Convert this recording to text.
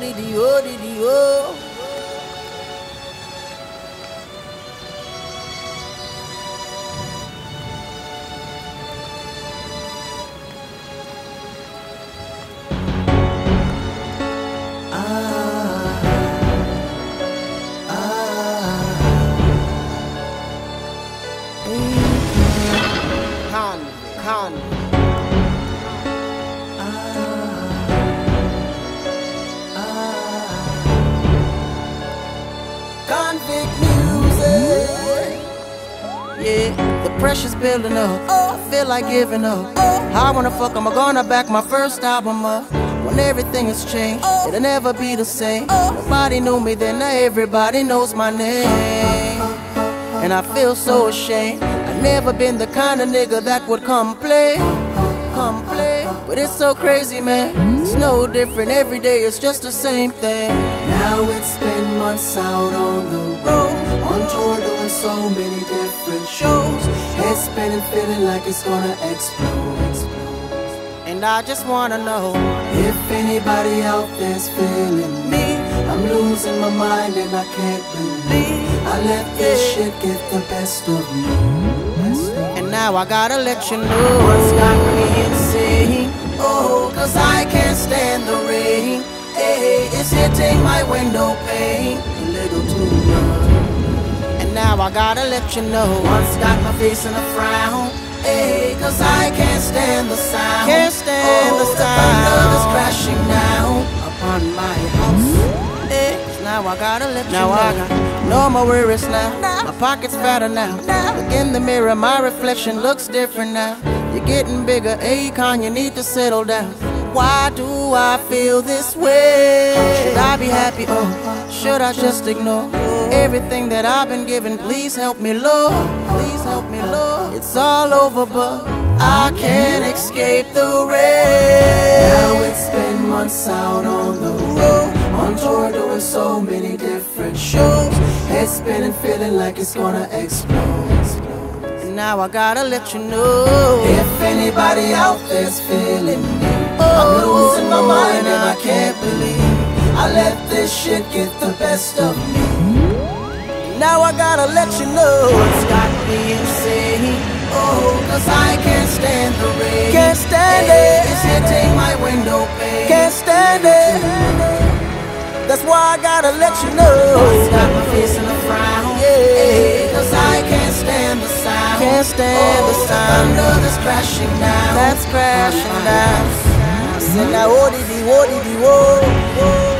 diddy, oh, diddy, oh. Khan, Khan. Music. Yeah, the pressure's building up. Oh, I feel like giving up. Oh, How wanna fuck am I gonna back my first album up? When everything has changed, oh. it'll never be the same. Nobody knew me then, now everybody knows my name. And I feel so ashamed. I've never been the kind of nigga that would come play. Come play. But it's so crazy, man. No different. Every day it's just the same thing. Now it's been months out on the road, on tour doing so many different shows. Head spinning, feeling like it's gonna explode. And I just wanna know If anybody out there's feeling me, I'm losing my mind and I can't believe I let this shit get the best of me. And now I gotta let you know pane a little too much. And now I gotta let you know what's got my face in a frown. Hey, cause I can't stand the sound. Can't stand Oh, the the sound. thunder is crashing down upon my house. Hey, now I gotta let you know. I got no more worries now. My pocket's fatter now. Look in the mirror, my reflection looks different now. You're getting bigger, Akon, you need to settle down. Why do I feel this way? Should I be happy or should I just ignore everything that I've been given? Please help me, Lord. Please help me, Lord. It's all over, but I can't escape the rain. Now it's been months out on the road, on tour doing so many different shows. Head spinning, feeling like it's gonna explode. Now I gotta let you know. If anybody out there's feeling me, I'm losing my mind and I can't believe I let this shit get the best of me. Now I gotta let you know what's got me insane. Oh, cause I can't stand the rain. Can't stand it. It's hitting my window pane. Can't stand it. That's why I gotta let you know. It's got my face in a frown. Yeah. Cause I can't stand the sound. Can't stand the Oh, sound. thunder that's crashing down. That's crashing down. I said now, oh, dee, oh, dee, oh, oh.